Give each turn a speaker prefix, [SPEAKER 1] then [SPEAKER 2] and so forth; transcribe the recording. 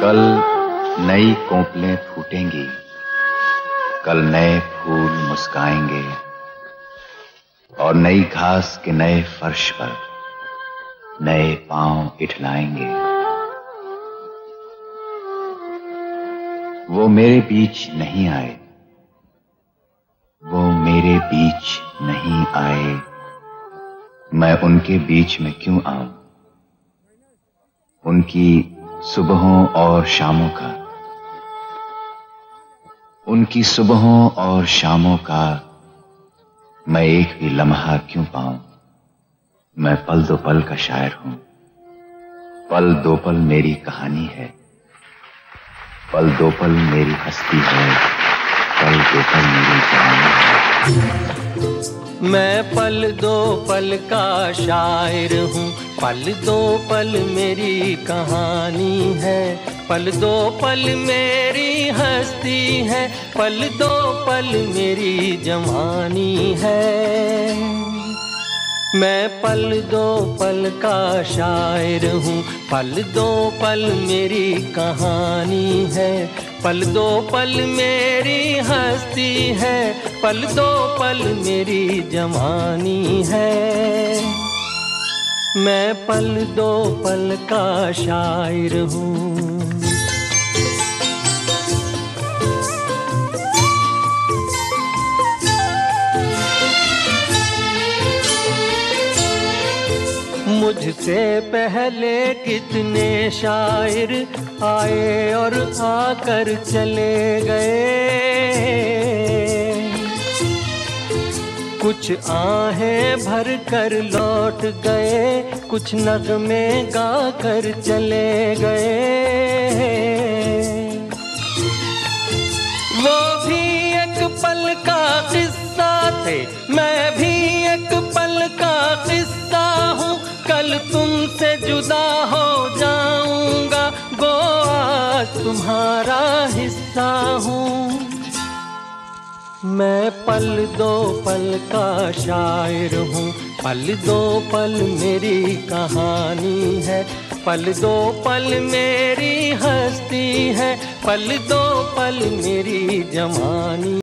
[SPEAKER 1] कल नई कोपलें फूटेंगी। कल नए फूल मुस्काएँगे। और नई घास के नए फर्श पर नए पाँव इठलाएँगे। वो मेरे बीच नहीं आए। वो मेरे बीच नहीं आए। मैं उनके बीच में क्यों आऊँ? उनकी सुबहों और शामों का। उनकी सुबहों और शामों का मैं एक भी लम्हा क्यों पाऊँ? मैं पल दो पल का शायर हूँ। पल दो पल मेरी कहानी है। पल दो पल मेरी हस्ती है। पल दो पल
[SPEAKER 2] मैं पल दो पल का शायर हूँ। पल दो पल मेरी कहानी है। पल दो पल मेरी हस्ती है। पल दो पल मेरी जवानी है। मैं पल दो पल का शायर हूँ। पल दो पल मेरी कहानी है। पल दो पल मेरी हस्ती है। पल दो पल मेरी जवानी है। मैं पल दो पल का शायर हूँ। मुझसे पहले कितने शायर आए और आकर चले गए? कुछ आहें भर कर लौट गए, कुछ नगमे गा कर चले गए। वो भी एक पल का किस्सा थे, मैं कल तुमसे जुदा हो जाऊँगा गो आज तुम्हारा हिस्सा हूँ। मैं पल दो पल का शायर हूँ, पल दो पल मेरी कहानी है, पल दो पल मेरी हस्ती है, पल दो पल मेरी जवानी